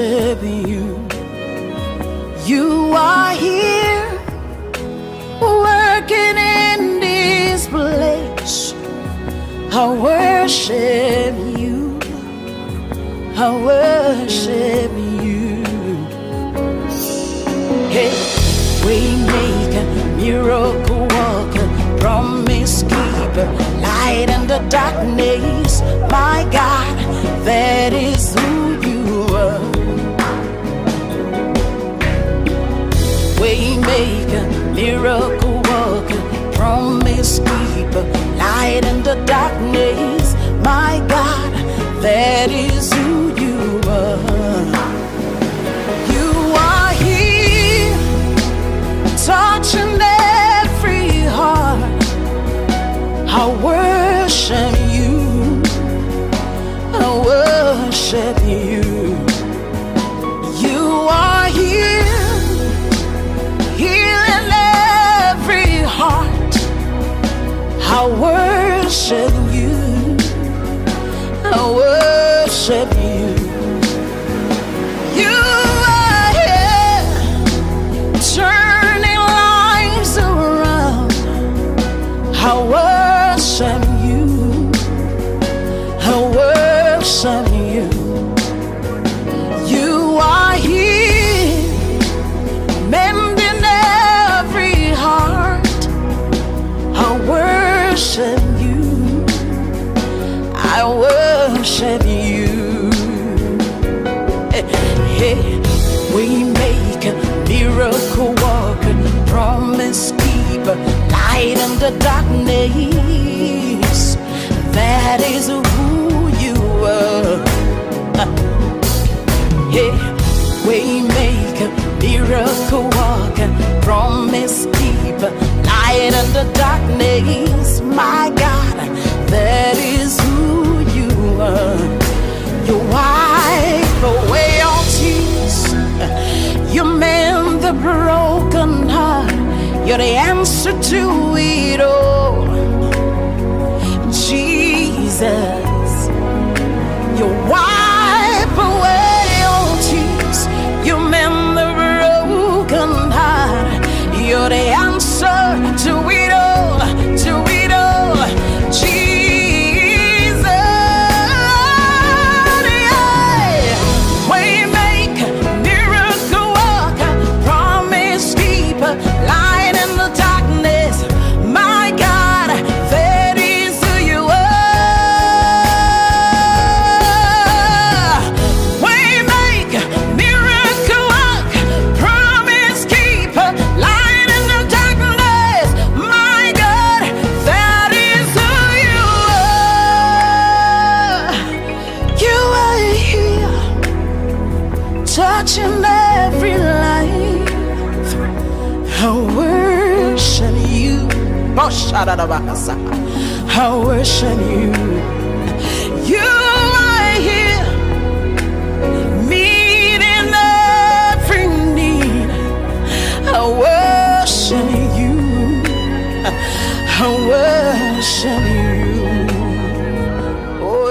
worship you. You are here working in this place. I worship you. I worship you. Hey, we make a miracle worker, promise keeper, light in the darkness. My God, that is the darkness. My God, that is who you are. You are here, touching every heart. I worship you. I worship you. You are here, healing every heart. I worship you. I worship. You darkness. That is who you are. Yeah, we make a miracle worker, promise keeper, light in the darkness. My God, that You're the answer to it all. Jesus, touching every life. I worship you. I worship you. You are here, meeting every need. I worship you. I worship you. Oh,